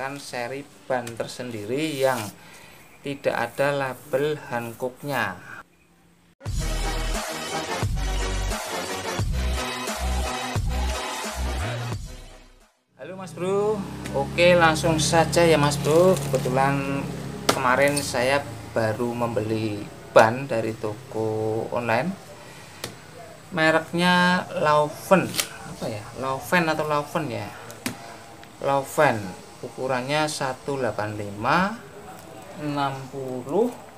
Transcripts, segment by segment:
mengeluarkan seri ban tersendiri yang tidak ada label Hankooknya. Halo Mas Bro. Oke langsung saja ya Mas Bro. Kebetulan kemarin saya baru membeli ban dari toko online. Mereknya Laufen apa ya? Laufen atau Laufen ya? Laufen ukurannya 185 60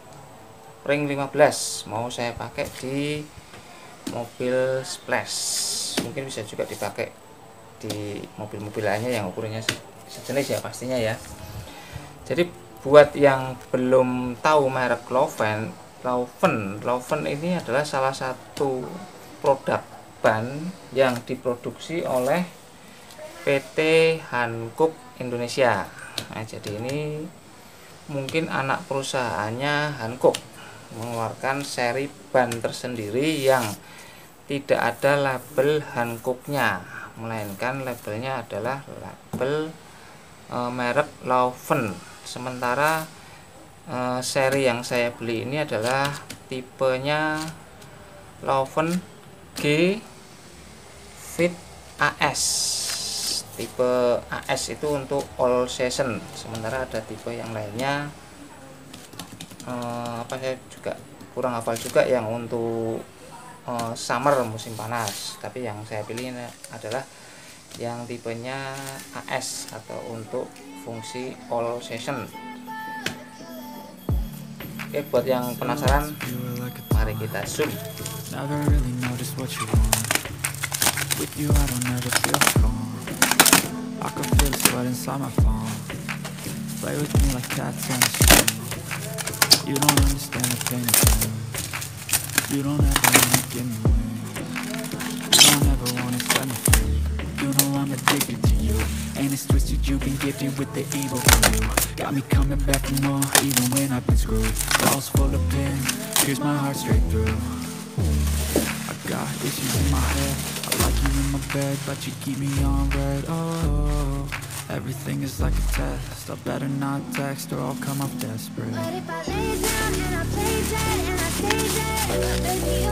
ring 15 mau saya pakai di mobil splash. Mungkin bisa juga dipakai di mobil-mobil lainnya yang ukurannya sejenis ya pastinya ya. Jadi buat yang belum tahu merek Laufen Laufen Laufen ini adalah salah satu produk ban yang diproduksi oleh PT Hankook Indonesia. Nah jadi ini mungkin anak perusahaannya Hankook mengeluarkan seri ban tersendiri yang tidak ada label Hankooknya melainkan labelnya adalah label e, merek Laufen. Sementara e, seri yang saya beli ini adalah tipenya Laufen G Fit AS tipe AS itu untuk all season sementara ada tipe yang lainnya eh, apa saya juga kurang hafal juga yang untuk eh, summer musim panas. Tapi yang saya pilih adalah yang tipenya AS atau untuk fungsi all season oke buat yang penasaran mari kita zoom I can feel the sweat inside my palm Play with me like cats on a string. You don't understand the pain of pain You don't ever wanna give me wings You don't ever wanna set me. Free You know I'm addicted to you. And it's twisted, you've been gifted with the evil you Got me coming back for more, even when I've been screwed. Walls full of pins, pierce my heart straight through. I got issues in my head. I like you in my bed, but you keep me on red Oh, everything is like a test. I better not text or I'll come off desperate. But if I lay down and I play dead and I stay dead Baby,